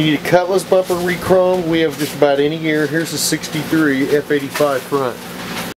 You need a Cutlass bumper re-chrome. We have just about any year. Here's a 63 F85 front.